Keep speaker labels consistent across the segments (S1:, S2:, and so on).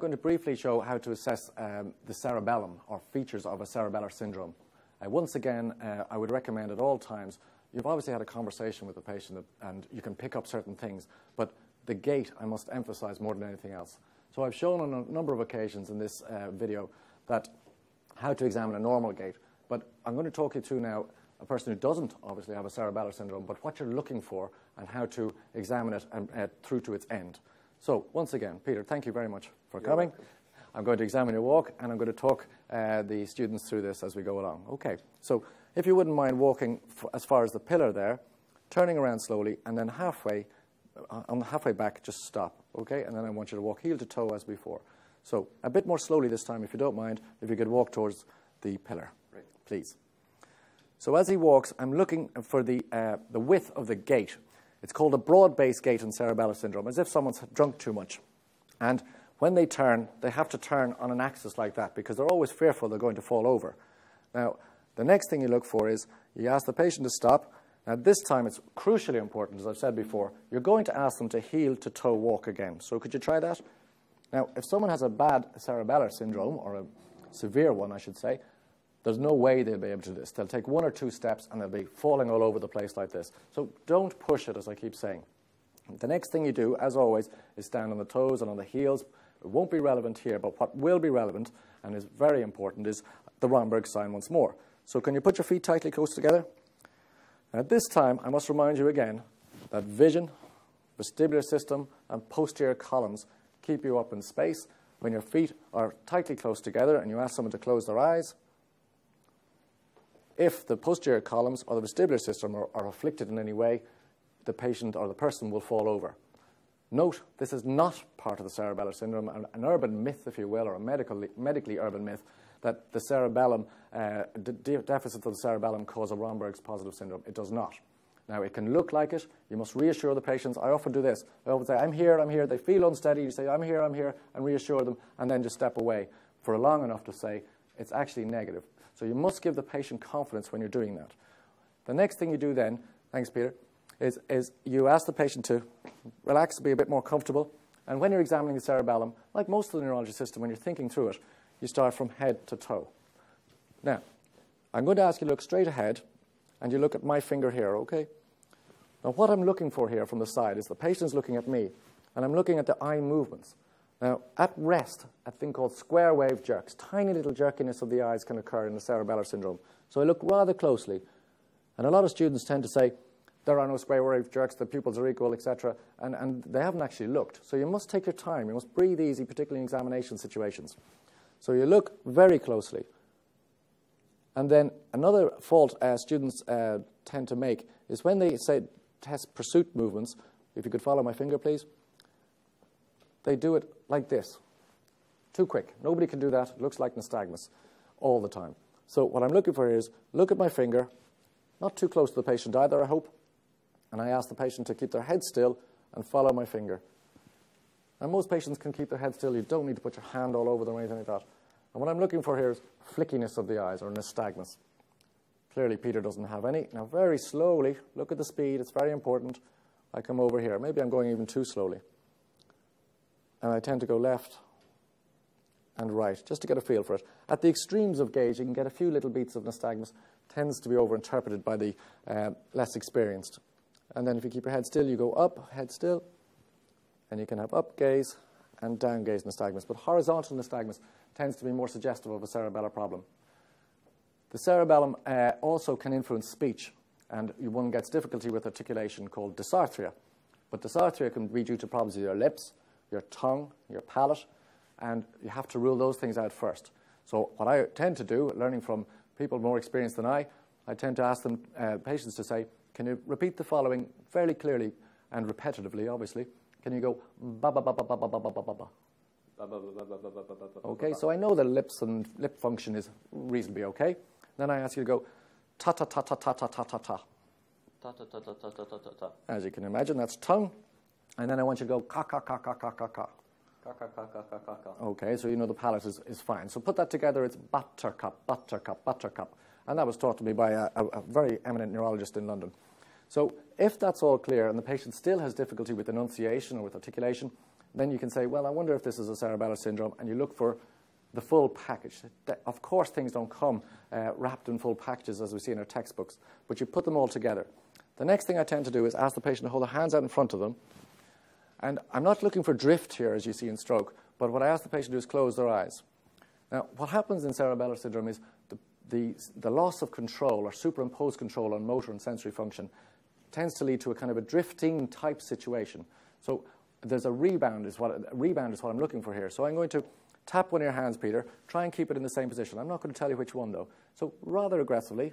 S1: going to briefly show how to assess um, the cerebellum or features of a cerebellar syndrome. Uh, once again, uh, I would recommend at all times, you've obviously had a conversation with the patient and you can pick up certain things, but the gait I must emphasize more than anything else. So I've shown on a number of occasions in this uh, video that how to examine a normal gait, but I'm going to talk you through now a person who doesn't obviously have a cerebellar syndrome, but what you're looking for and how to examine it and, uh, through to its end. So once again, Peter, thank you very much for
S2: You're
S1: coming.
S2: welcome.
S1: I'm going to examine your walk and I'm going to talk uh, the students through this as we go along. Okay, so if you wouldn't mind walking f- as far as the pillar there, turning around slowly, and then halfway, uh, on the halfway back, just stop. Okay, and then I want you to walk heel to toe as before. So a bit more slowly this time, if you don't mind, if you could walk towards the pillar,
S2: Right.
S1: please. So as he walks, I'm looking for the, uh, the width of the gait. It's called a broad-based gait and cerebellar syndrome, as if someone's drunk too much. And when they turn, they have to turn on an axis like that because they're always fearful they're going to fall over. Now, the next thing you look for is you ask the patient to stop. Now, this time it's crucially important, as I've said before. You're going to ask them to heel to toe walk again. So could you try that? Now, if someone has a bad cerebellar syndrome, or a severe one, I should say, there's no way they'll be able to do this. They'll take one or two steps and they'll be falling all over the place like this. So don't push it, as I keep saying. The next thing you do, as always, is stand on the toes and on the heels. It won't be relevant here, but what will be relevant and is very important is the Romberg sign once more. So can you put your feet tightly close together? At this time, I must remind you again that vision, vestibular system, and posterior columns keep you up in space. When your feet are tightly close together and you ask someone to close their eyes, if the posterior columns or the vestibular system are, are afflicted in any way, the patient or the person will fall over. Note, this is not part of the cerebellar syndrome, an, an urban myth, if you will, or a medical, medically urban myth, that the cerebellum, uh, de- deficits of the cerebellum cause a Romberg's positive syndrome. It does not. Now, it can look like it. You must reassure the patients. I often do this. I often say, I'm here, I'm here. They feel unsteady. You say, I'm here, I'm here, and reassure them, and then just step away for long enough to say, it's actually negative. So you must give the patient confidence when you're doing that. The next thing you do then, thanks, Peter, is, is you ask the patient to relax, be a bit more comfortable. And when you're examining the cerebellum, like most of the neurology system, when you're thinking through it, you start from head to toe. Now, I'm going to ask you to look straight ahead, and you look at my finger here, okay? Now, what I'm looking for here from the side is the patient's looking at me, and I'm looking at the eye movements. Now, at rest, a thing called square wave jerks, tiny little jerkiness of the eyes can occur in the cerebellar syndrome. So I look rather closely, and a lot of students tend to say, there are no square wave jerks, the pupils are equal, etc., and, and they haven't actually looked. So you must take your time, you must breathe easy, particularly in examination situations. So you look very closely. And then another fault uh, students uh, tend to make is when they say test pursuit movements, if you could follow my finger, please, they do it like this. Too quick. Nobody can do that. It looks like nystagmus all the time. So what I'm looking for is look at my finger, not too close to the patient either, I hope, and I ask the patient to keep their head still and follow my finger. And most patients can keep their head still. You don't need to put your hand all over them or anything like that. And what I'm looking for here is flickiness of the eyes or nystagmus. Clearly, Peter doesn't have any. Now, very slowly, look at the speed. It's very important. I come over here. Maybe I'm going even too slowly. And I tend to go left and right, just to get a feel for it. At the extremes of gaze, you can get a few little beats of nystagmus. Tends to be overinterpreted by the uh, less experienced. And then if you keep your head still, you go up, head still, and you can have up gaze and down gaze nystagmus. But horizontal nystagmus tends to be more suggestive of a cerebellar problem. The cerebellum uh, also can influence speech, and one gets difficulty with articulation called dysarthria. But dysarthria can be due to problems with your lips, your tongue, your palate, and you have to rule those things out first. So what I tend to do, learning from people more experienced than I, I tend to ask them, uh, patients to say, can you repeat the following fairly clearly and repetitively, obviously? Can you go ba ba ba ba ba ba ba ba ba ba ba? Okay, so I know the lips and lip function is reasonably okay. Then I ask you to go ta ta ta ta ta ta ta ta ta.
S2: Ta ta ta ta ta ta ta ta ta.
S1: As you can imagine, that's tongue. And then I want you to go ka ka ka ka ka ka ka.
S2: Ka ka ka ka ka ka ka.
S1: Okay, so you know the palate is, is fine. So put that together, it's buttercup, buttercup, buttercup. And that was taught to me by a, a, a very eminent neurologist in London. So if that's all clear and the patient still has difficulty with enunciation or with articulation, then you can say, well, I wonder if this is a cerebellar syndrome, and you look for the full package. Of course, things don't come uh, wrapped in full packages as we see in our textbooks, but you put them all together. The next thing I tend to do is ask the patient to hold their hands out in front of them. And I'm not looking for drift here, as you see in stroke, but what I ask the patient to do is close their eyes. Now, what happens in cerebellar syndrome is the, the, the loss of control or superimposed control on motor and sensory function tends to lead to a kind of a drifting type situation. So there's a rebound is what a rebound is what I'm looking for here. So I'm going to tap one of your hands, Peter. Try and keep it in the same position. I'm not going to tell you which one though. So rather aggressively,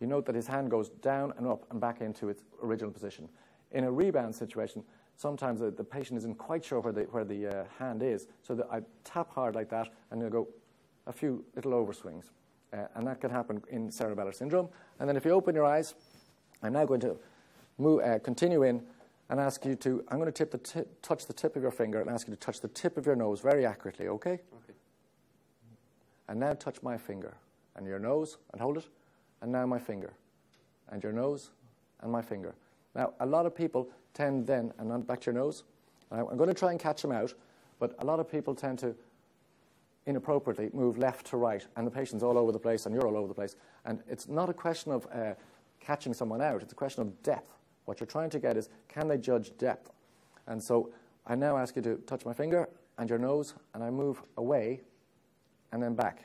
S1: you note that his hand goes down and up and back into its original position. In a rebound situation, sometimes the, the patient isn't quite sure where the, where the uh, hand is, so that I tap hard like that and they'll go a few little overswings. Uh, and that can happen in cerebellar syndrome. And then if you open your eyes, I'm now going to move, uh, continue in and ask you to, I'm going to the touch the tip of your finger and ask you to touch the tip of your nose very accurately, okay?
S2: Okay.
S1: And now touch my finger and your nose and hold it and now my finger, and your nose, and my finger. Now, a lot of people tend then, and then back to your nose. I'm going to try and catch them out, but a lot of people tend to inappropriately move left to right, and the patient's all over the place, and you're all over the place. And it's not a question of uh, catching someone out, it's a question of depth. What you're trying to get is can they judge depth? And so I now ask you to touch my finger and your nose, and I move away and then back.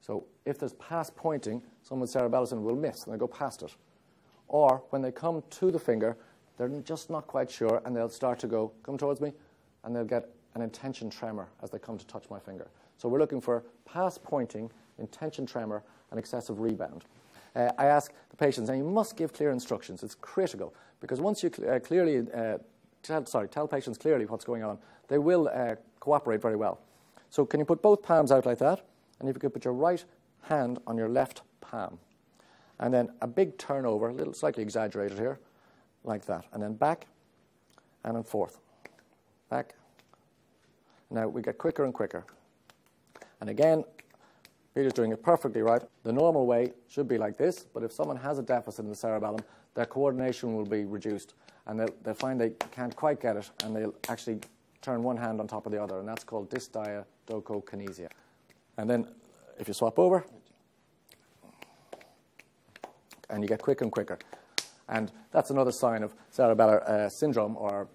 S1: So if there's past pointing, someone with will miss and they go past it. Or when they come to the finger, they're just not quite sure and they'll start to go, come towards me, and they'll get an intention tremor as they come to touch my finger. So we're looking for past pointing, intention tremor, and excessive rebound. Uh, I ask the patients, and you must give clear instructions. It's critical because once you cl- uh, clearly uh, tell, sorry, tell patients clearly what's going on, they will uh, cooperate very well. So can you put both palms out like that? And if you could put your right hand on your left palm. And then a big turnover, a little slightly exaggerated here, like that. And then back and then forth. Back. Now we get quicker and quicker. And again, Peter's doing it perfectly right. The normal way should be like this, but if someone has a deficit in the cerebellum, their coordination will be reduced. And they'll, they'll find they can't quite get it, and they'll actually turn one hand on top of the other, and that's called dysdiadochokinesia. And then if you swap over, and you get quicker and quicker. And that's another sign of cerebellar uh, syndrome or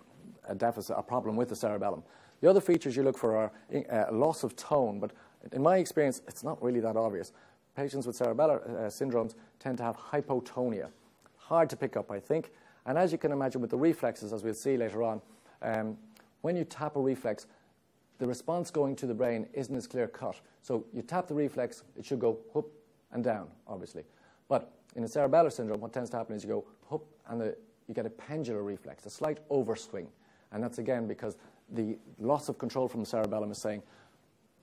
S1: a deficit, a problem with the cerebellum. The other features you look for are uh, loss of tone, but in my experience, it's not really that obvious. Patients with cerebellar uh, syndromes tend to have hypotonia. Hard to pick up, I think. And as you can imagine with the reflexes, as we'll see later on, um, when you tap a reflex, the response going to the brain isn't as clear cut. So you tap the reflex, it should go up and down, obviously. But in a cerebellar syndrome, what tends to happen is you go up and the, you get a pendular reflex, a slight overswing. And that's again because the loss of control from the cerebellum is saying,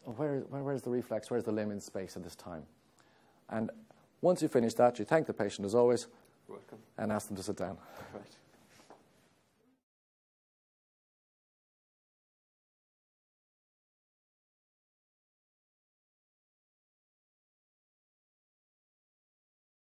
S1: oh, where, where, where's the reflex? Where's the limb in space at this time? And once you finish that, you thank the patient as always
S2: Welcome.
S1: and ask them to sit down.
S2: Right.